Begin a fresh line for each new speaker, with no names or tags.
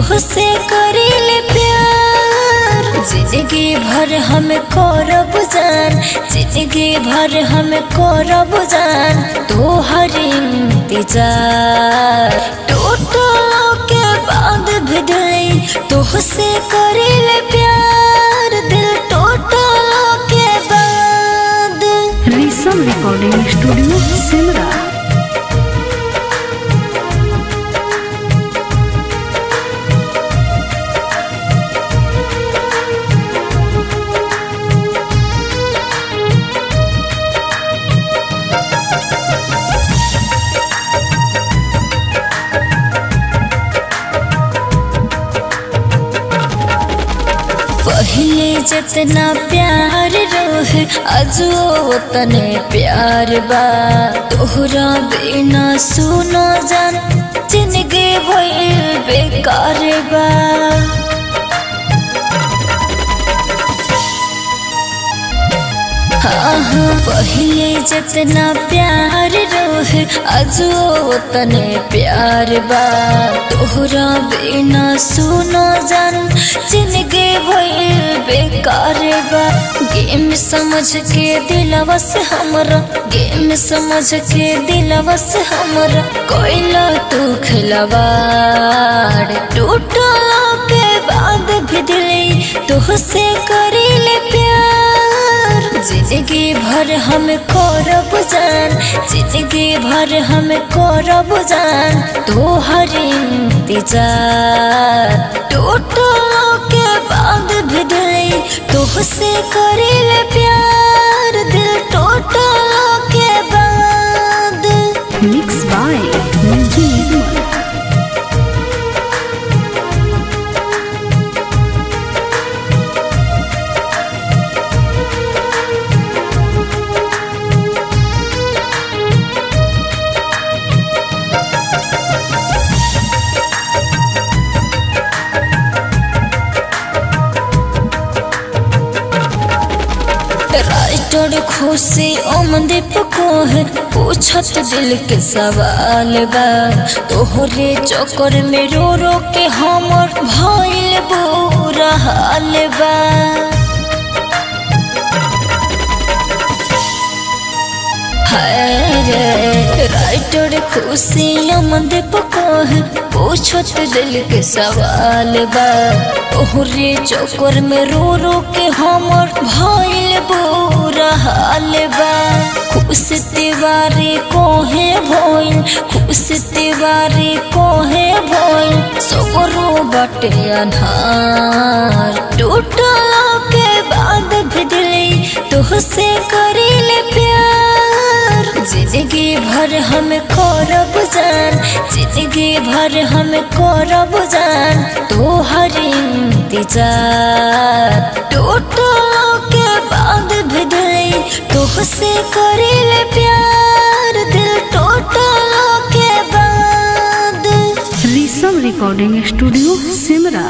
तुहसे करेले प्यार। ज़िंदगी भर हम करब जान, ज़िंदगी भर हम करब जान तो हर इंतज़ार। टूटलो के बाद भी दिले तुहसे करेले प्यार। दिल टूटलो के बाद।
Rishabh recording studio, Simra.
पहले जितना प्यार रोहे अजो तने प्यार बा तोहरा बिना सुनो जान, ज़िंदगी भइल बेकार बा पहले जितना प्यार रोहे अजो तने प्यार बा तोहरा बिना सुनो जान, ज़िंदगी भइल बेकार बा गेम समझ के दिलवा से हमरा, गेम समझ के दिलवा से हमरा कोइला तू खिलवाड़ टूटलो के बाद भी दिले तुहसे प्यार ज़िंदगी भर हम करब जान, ज़िंदगी भर हम करब जान तो हर इंतज़ार। टूटलो के बाद भी दिल तुहसे करेले प्यार। राइटर खुशी ओमदीप को है। पूछत दिल के सवाल बा। तोहरे चक्कर में रो रो के हमर भइल बुरा हाल बा। राइटर खुशी ओमदीप को है। पूछत दिल के सवाल बा। तोहरे चक्कर में रो रो के हमर भइल खुश तिवारी कोहे भइल खुश तिवारी कोहे भइल सगरो बटे अन्हार टूटलो के बाद दिले तुहसे करेले प्यार। ज़िंदगी भर हम करब जान, ज़िंदगी भर हम करब जान। तो हर इंतज़ार के दिले तुहसे करिले प्यार दिल टूटलो के बाद
रिसम रिकॉर्डिंग स्टूडियो सिमरा